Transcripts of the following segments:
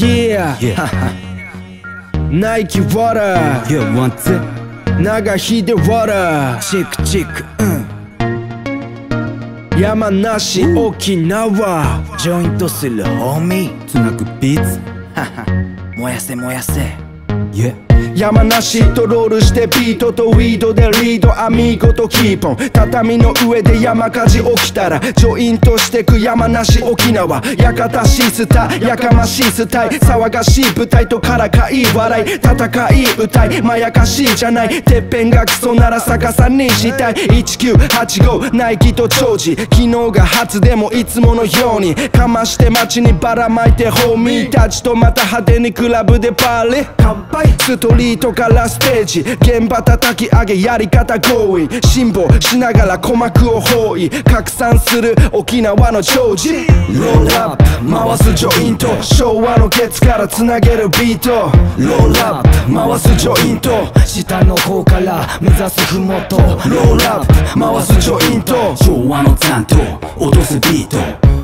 Yeah, Yeah. Nike Water Yeah, one, two. 長秀 Water チェックチェック。うん。山梨沖縄ジョイントするホーミー。つなぐビーツ。燃やせ燃やせ。Yeah. 山梨とロールしてビートとウィードでリードアミーゴとキーポン。畳の上で山火事起きたらジョイントしてく山梨沖縄。館シスターやかましいスタイ騒がしい舞台とからかい笑い。戦い。歌いまやかしいじゃない。てっぺんがクソなら逆さにしたい1985ナイキと長寿昨日が初でもいつものように。かまして街にばらまいてホーミーたちとまた派手にクラブでパー。レ乾杯。ストリートからステージ現場叩き上げやり方強引。辛抱しながら鼓膜を包囲。拡散する沖縄の長寿ロールアップ回すジョイント。昭和のケツからつなげるビート。ロールアップ回すジョイント。下の方から目指すふもと。ロールアップ回すジョイント。昭和の残と落とすビート。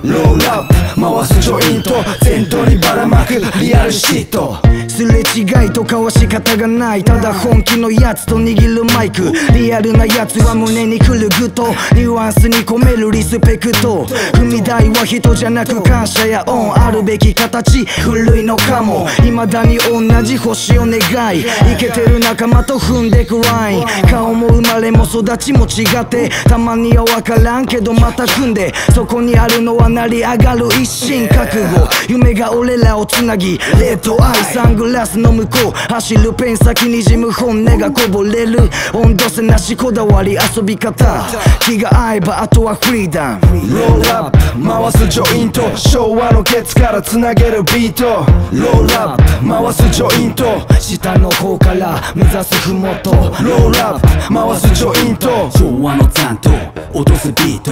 ロールアップ回すジョイント。全頭にばらまく。リアルシート。すれ違いとかは仕方がない。ただ本気のやつと握るマイク。リアルなやつは胸にくるグッとニュアンスに込めるリスペクト。踏み台は人じゃなく感謝や恩あるべき形。古いのかも。未だに同じ星を願い。イケてる仲間と踏んでくライン。顔も生まれも育ちも違って。たまには分からんけどまた組んで。そこにあるのは成り上がる一心覚悟。夢が俺らをつなぎレッドアイサングラスの向こう。走るペン先にじむ本。音がこぼれる。温度差なしこだわり遊び方。気が合えばあとはフリーダム。ロールアップ回すジョイント。昭和のケツからつなげるビート。ロールアップ回すジョイント。下の方から目指すふもと。ロールアップ回すジョイント。昭和の残と落とすビート。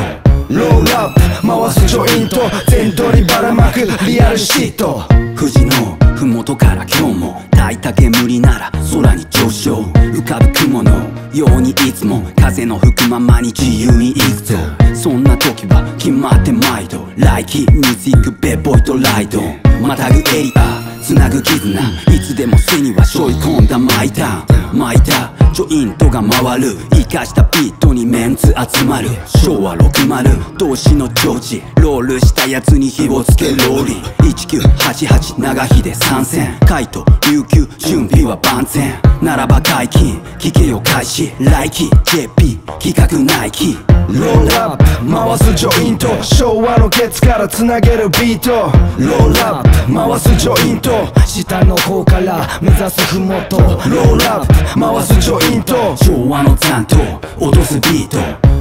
ロールアップ回すジョイント。全頭にばらまく。リアルシート。富士の麓から今日も炊いた煙なら空に上昇浮かぶ雲のようにいつも風の吹くままに自由に行くぞ。そんな時は決まって毎度。Like it, music, bad boy とライド。またぐエリアつなぐ絆。いつでも背には背負い込んだ巻いた巻いたジョイントが回る。生かしたビートにメンツ集まる。昭和60同士の常時ロールしたやつに火をつけローリー。1988長秀参戦。海斗琉球準備は万全。ならば解禁。聞けよ開始。来期 JP 企画ナイキロールアップ。回すジョイント。昭和のケツからつなげるビート。ロールアップ。回すジョイント。下の方から目指すふもと。ロールアップ。回すジョイント。昭和の残と落とすビート。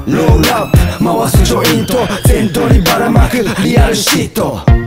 ロールアップ回すジョイント。全頭にばらまくリアルシート。